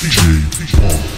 DJ Paul.